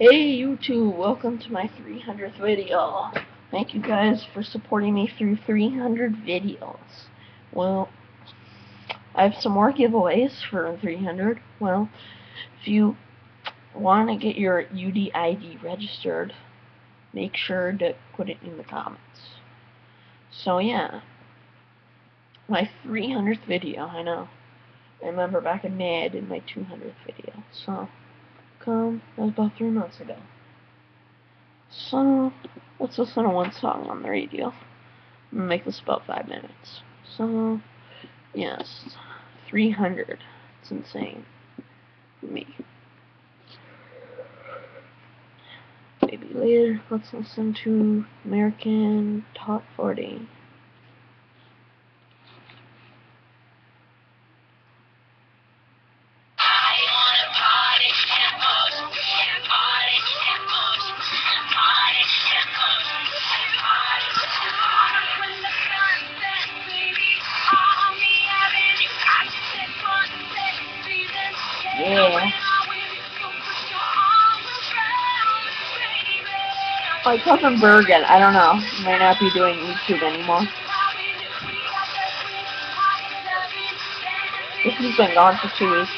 Hey YouTube, welcome to my 300th video. Thank you guys for supporting me through 300 videos. Well, I have some more giveaways for 300. Well, if you want to get your UDID registered, make sure to put it in the comments. So yeah, my 300th video, I know. I remember back in May I did my 200th video, so come, that was about three months ago. So, let's listen to one song on the radio. Make this about five minutes. So, yes, 300. It's insane. Me. Maybe later, let's listen to American Top 40. My cousin Bergen, I don't know, might not be doing YouTube anymore. Has been gone for two weeks.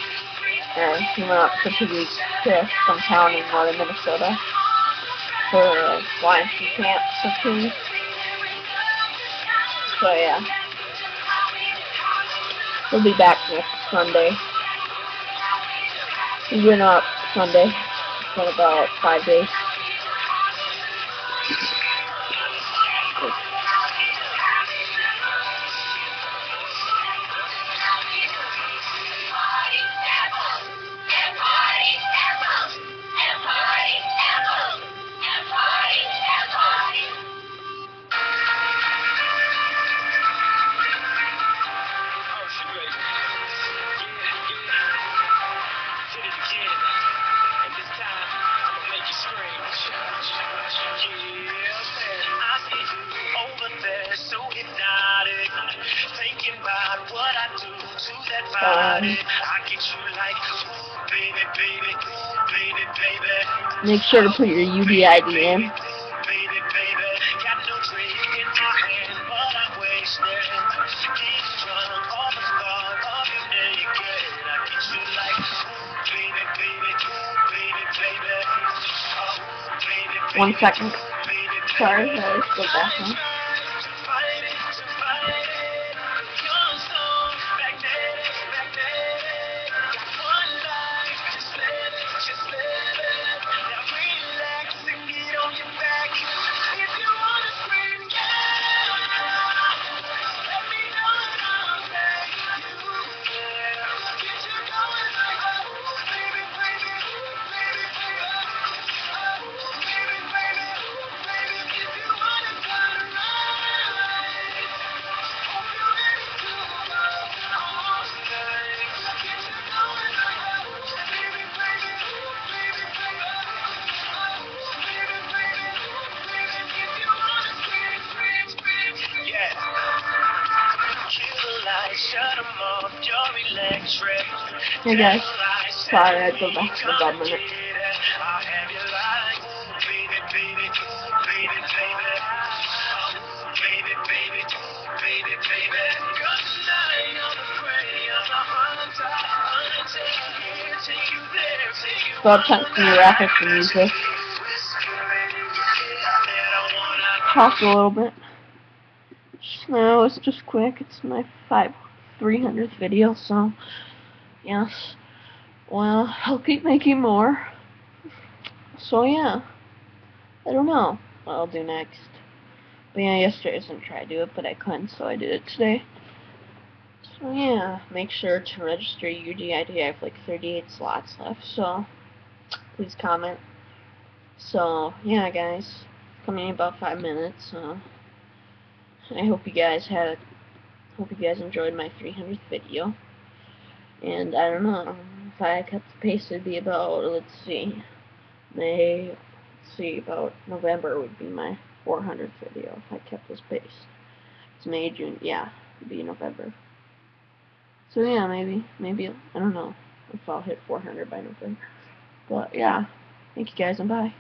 Or he went up for two weeks to some town in northern Minnesota for uh, a YMC camp for two weeks. So yeah. He'll be back next Sunday. He went up Sunday. for about five days. Make sure to put your UDID in. One second. Sorry, I was still back Hey guys, oh, sorry I go back to the bed minute. Stop texting me rapping for music. Talk a little bit. No, it's just quick. It's my five 300th video, so yes. Well, I'll keep making more. So yeah. I don't know what I'll do next. But yeah, yesterday I gonna try to do it, but I couldn't, so I did it today. So yeah, make sure to register your DID. I have like 38 slots left, so please comment. So yeah, guys, coming in about five minutes. So I hope you guys had Hope you guys enjoyed my 300th video. And I don't know, if I kept the pace it would be about, let's see, May, let's see, about November would be my 400th video if I kept this pace. It's May, June, yeah, it'd be November. So yeah, maybe, maybe, I don't know if I'll hit 400 by November. But yeah, Thank you guys, and bye.